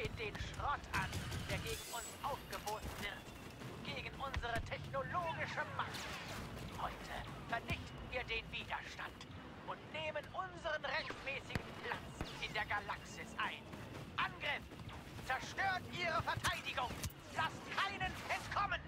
Seht den Schrott an, der gegen uns aufgeboten wird. Gegen unsere technologische Macht. Heute vernichten wir den Widerstand und nehmen unseren rechtmäßigen Platz in der Galaxis ein. Angriff! Zerstört ihre Verteidigung! Lasst keinen entkommen!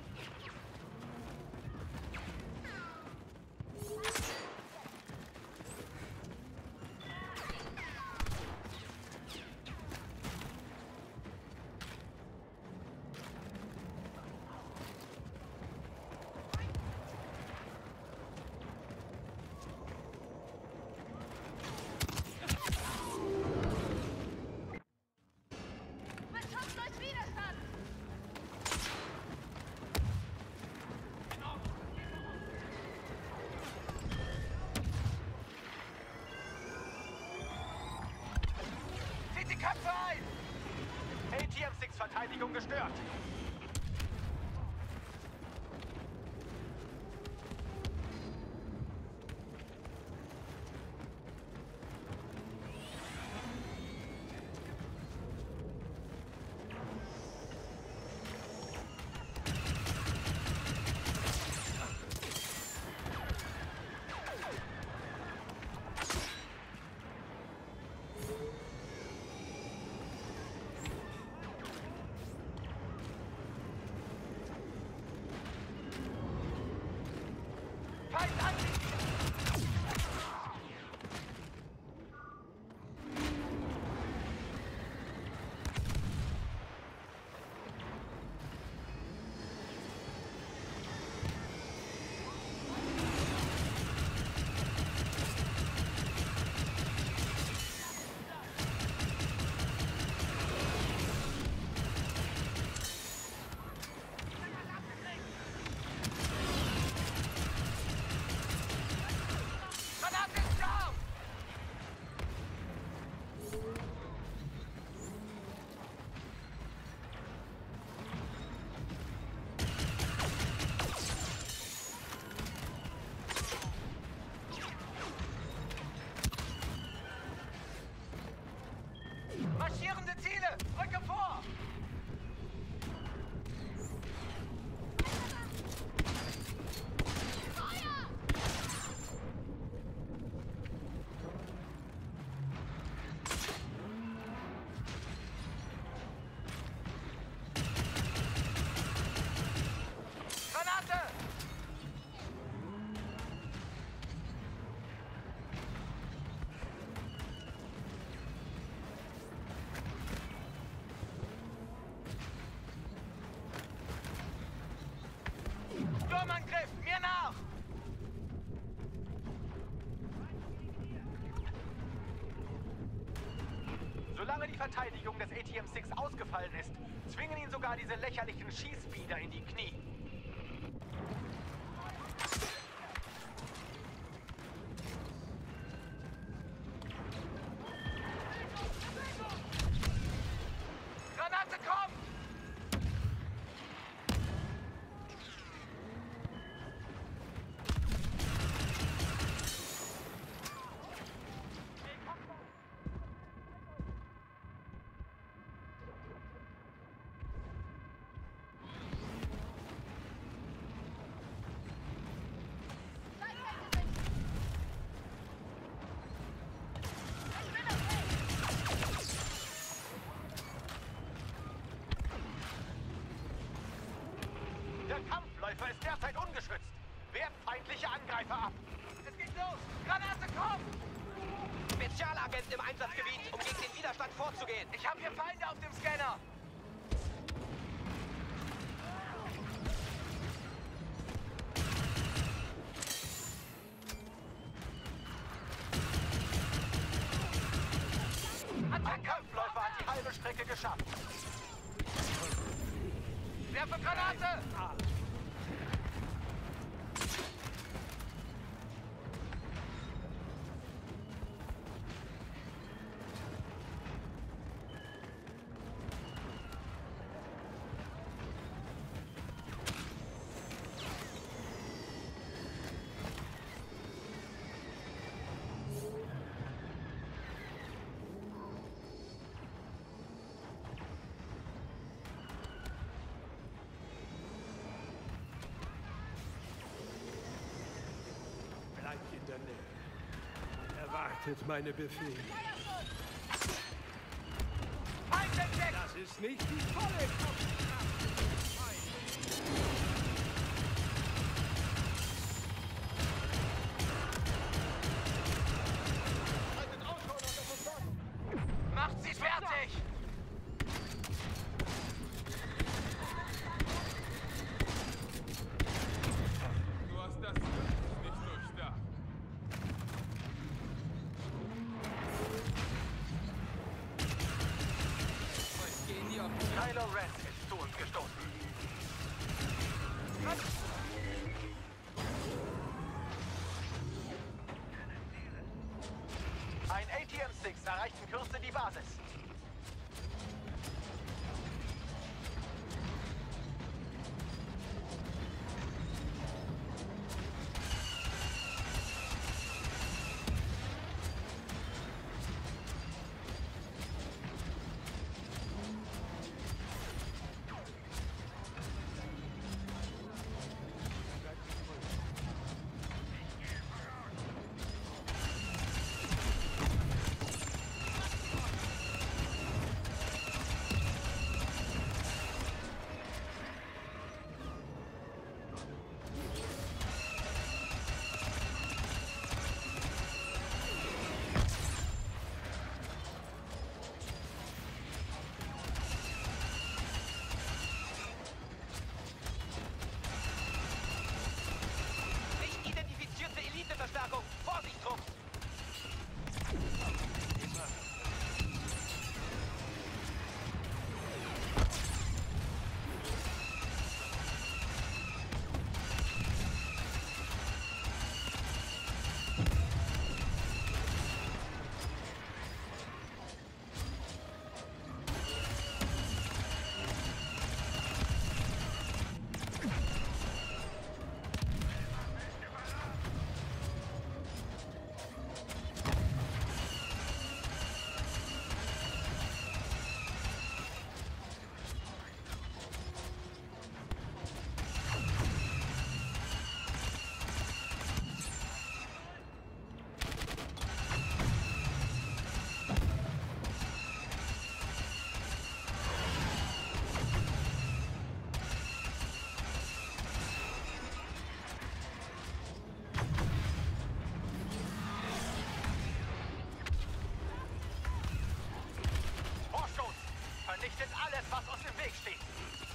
ATM-6-Verteidigung gestört. Right, Sturmangriff! Mir nach! Solange die Verteidigung des ATM-6 ausgefallen ist, zwingen ihn sogar diese lächerlichen Schießbieder in die Knie. Angreifer ab. Es geht los! Granate kommt! Spezialagenten im Einsatzgebiet, um gegen den Widerstand vorzugehen. Ich habe hier Feinde auf dem Scanner! Der Kampfläufer hat die halbe Strecke geschafft. Werfe Granate! Wartet meine Befehle. Das ist nicht die volle Kampfkraft Kylo Ren ist zu uns gestoßen. Ein ATM-6 erreicht in Kürze die Basis. Vernichtet alles, was uns im Weg steht!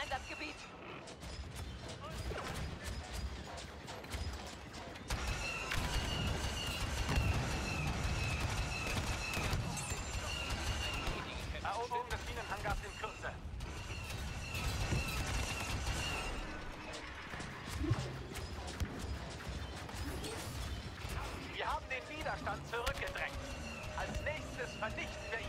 Einsatzgebiet. Eroberung des Minenhangars in Kürze. Wir haben den Widerstand zurückgedrängt. Als nächstes vernichten wir ihn